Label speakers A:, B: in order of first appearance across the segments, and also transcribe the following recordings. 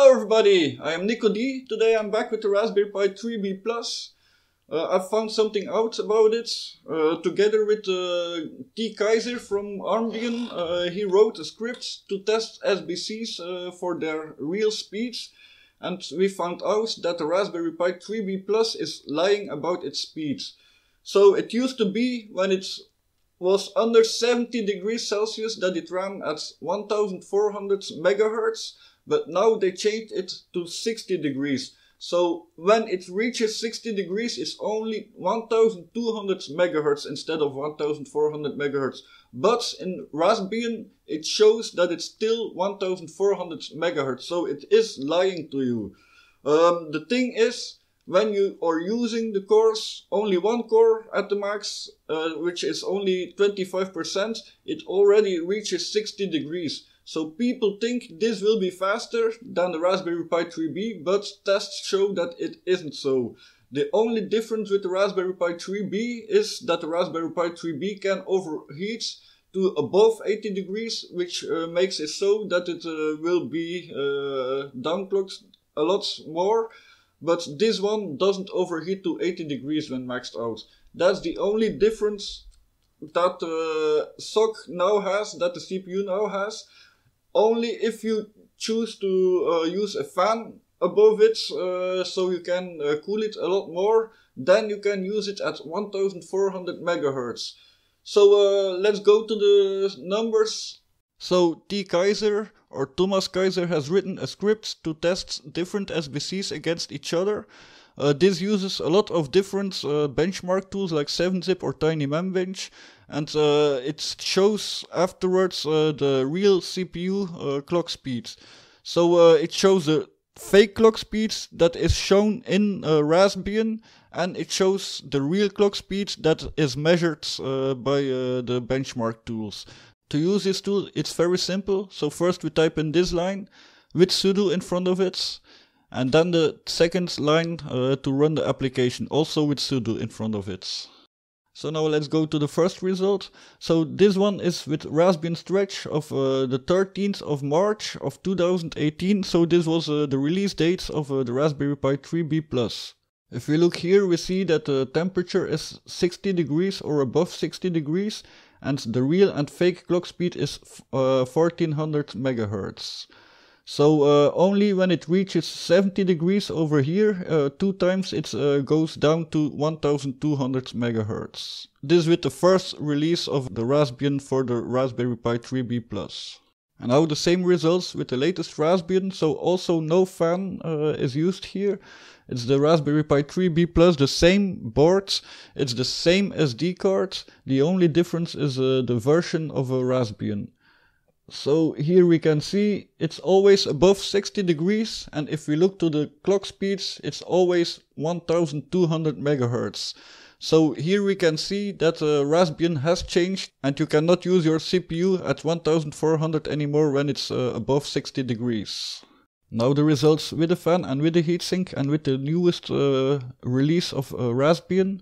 A: Hello everybody, I am Nico D. Today I'm back with the Raspberry Pi 3B Plus. Uh, I found something out about it. Uh, together with uh, T. Kaiser from Armbian, uh, he wrote a script to test SBCs uh, for their real speeds. And we found out that the Raspberry Pi 3B Plus is lying about its speeds. So it used to be when it was under 70 degrees Celsius that it ran at 1400 megahertz but now they changed it to 60 degrees. So when it reaches 60 degrees, it's only 1200 megahertz instead of 1400 megahertz. But in Raspbian, it shows that it's still 1400 megahertz. So it is lying to you. Um, the thing is, when you are using the cores, only one core at the max, uh, which is only 25%, it already reaches 60 degrees. So people think this will be faster than the Raspberry Pi 3B, but tests show that it isn't so. The only difference with the Raspberry Pi 3B is that the Raspberry Pi 3B can overheat to above 80 degrees, which uh, makes it so that it uh, will be uh, downclocked a lot more. But this one doesn't overheat to 80 degrees when maxed out. That's the only difference that uh, SoC now has, that the CPU now has only if you choose to uh, use a fan above it uh, so you can uh, cool it a lot more then you can use it at 1400 megahertz. So uh, let's go to the numbers. So T Kaiser or Thomas Kaiser has written a script to test different SBCs against each other uh, this uses a lot of different uh, benchmark tools like 7-zip or TinyMemBench and uh, it shows afterwards uh, the real CPU uh, clock speeds. So uh, it shows the fake clock speeds that is shown in Raspbian and it shows the real clock speed that is measured by the benchmark tools. To use this tool, it's very simple. So first we type in this line with sudo in front of it and then the second line uh, to run the application also with sudo in front of it. So now let's go to the first result. So this one is with Raspbian Stretch of uh, the 13th of March of 2018. So this was uh, the release date of uh, the Raspberry Pi 3B Plus. If we look here, we see that the temperature is 60 degrees or above 60 degrees and the real and fake clock speed is 1400 uh, megahertz. So uh, only when it reaches 70 degrees over here, uh, two times it uh, goes down to 1200 megahertz. This with the first release of the Raspbian for the Raspberry Pi 3B+. And now the same results with the latest Raspbian, so also no fan uh, is used here. It's the Raspberry Pi 3B Plus, the same boards, it's the same SD cards, the only difference is uh, the version of a Raspbian. So here we can see it's always above 60 degrees and if we look to the clock speeds it's always 1200 megahertz. So here we can see that the Raspbian has changed and you cannot use your CPU at 1400 anymore when it's uh, above 60 degrees. Now the results with the fan and with the heatsink and with the newest uh, release of uh, Raspbian.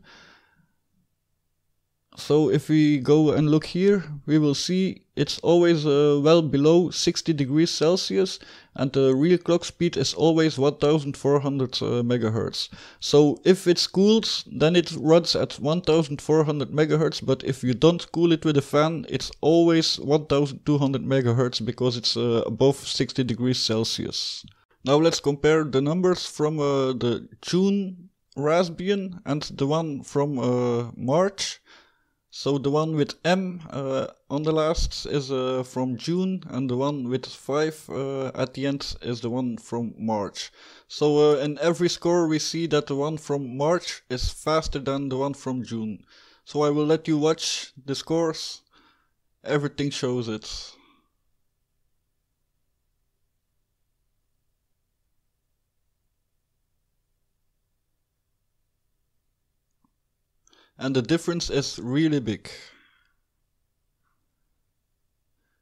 A: So if we go and look here, we will see it's always uh, well below 60 degrees Celsius and the real clock speed is always 1400 uh, megahertz. So if it's cooled, then it runs at 1400 megahertz, but if you don't cool it with a fan, it's always 1200 megahertz because it's uh, above 60 degrees Celsius. Now let's compare the numbers from uh, the June Raspbian and the one from uh, March. So the one with M uh, on the last is uh, from June, and the one with 5 uh, at the end is the one from March. So uh, in every score we see that the one from March is faster than the one from June. So I will let you watch the scores. Everything shows it. And the difference is really big.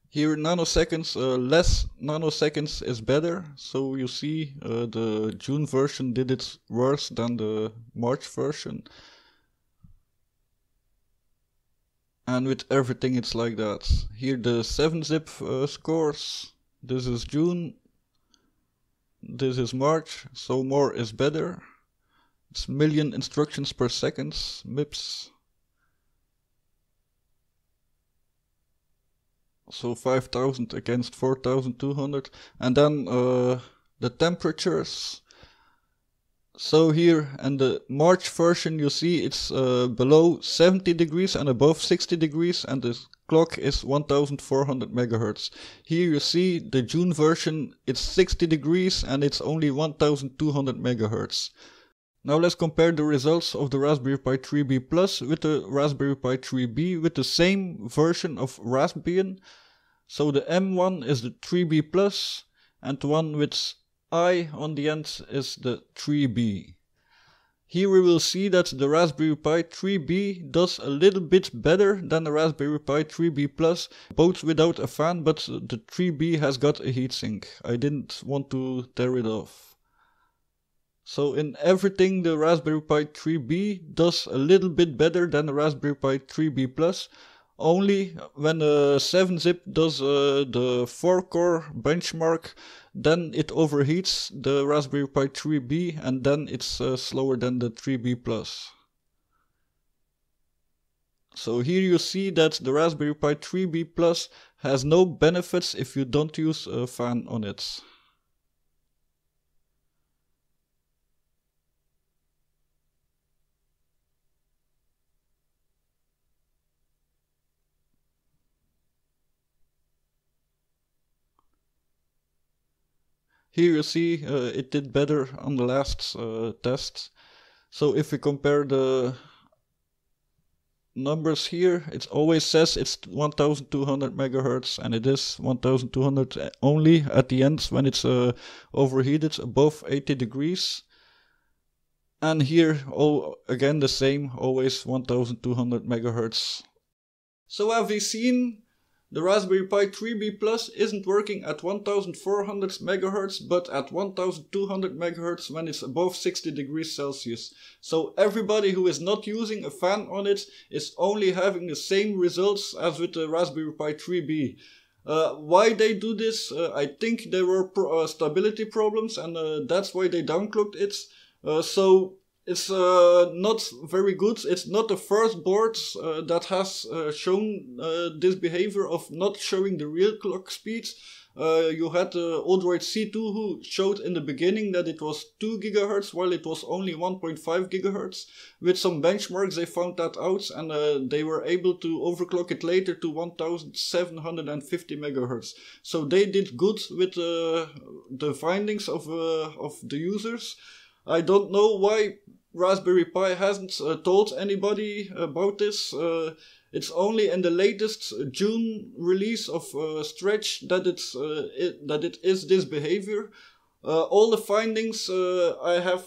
A: Here nanoseconds, uh, less nanoseconds is better, so you see uh, the June version did it worse than the March version. And with everything it's like that. Here the 7-zip uh, scores, this is June, this is March, so more is better. It's million instructions per second, MIPS. So 5000 against 4200. And then uh, the temperatures. So here in the March version you see it's uh, below 70 degrees and above 60 degrees and the clock is 1400 megahertz. Here you see the June version it's 60 degrees and it's only 1200 megahertz. Now let's compare the results of the Raspberry Pi 3B Plus with the Raspberry Pi 3B with the same version of Raspbian. So the M1 is the 3B Plus and the one with I on the end is the 3B. Here we will see that the Raspberry Pi 3B does a little bit better than the Raspberry Pi 3B Plus, both without a fan, but the 3B has got a heatsink. I didn't want to tear it off. So in everything the Raspberry Pi 3B does a little bit better than the Raspberry Pi 3B Plus. Only when a 7-zip does uh, the 4-core benchmark, then it overheats the Raspberry Pi 3B and then it's uh, slower than the 3B Plus. So here you see that the Raspberry Pi 3B Plus has no benefits if you don't use a fan on it. Here you see uh, it did better on the last uh, test. So if we compare the numbers here, it always says it's 1200 megahertz and it is 1200 only at the end when it's uh, overheated above 80 degrees. And here, oh, again the same, always 1200 megahertz. So have we seen the Raspberry Pi 3B Plus isn't working at 1400 MHz but at 1200 MHz when it's above 60 degrees Celsius. So everybody who is not using a fan on it is only having the same results as with the Raspberry Pi 3B. Uh, why they do this? Uh, I think there were pro uh, stability problems and uh, that's why they downclocked it. Uh, so it's uh, not very good. It's not the first board uh, that has uh, shown uh, this behavior of not showing the real clock speeds. Uh, you had the Odroid C2 who showed in the beginning that it was 2 gigahertz while it was only 1.5 gigahertz. With some benchmarks they found that out and uh, they were able to overclock it later to 1750 megahertz. So they did good with the findings of, of the users. I don't know why Raspberry Pi hasn't uh, told anybody about this. Uh, it's only in the latest June release of uh, Stretch that it's uh, it, that it is this behavior. Uh, all the findings uh, I have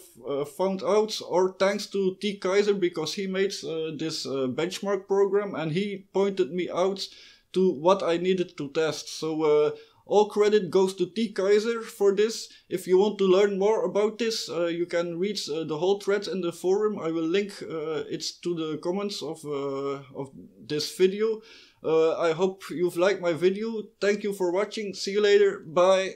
A: found out are thanks to T Kaiser because he made this benchmark program and he pointed me out to what I needed to test. So all credit goes to T. Kaiser for this. If you want to learn more about this, uh, you can read uh, the whole thread in the forum. I will link uh, it to the comments of, uh, of this video. Uh, I hope you've liked my video. Thank you for watching. See you later. Bye.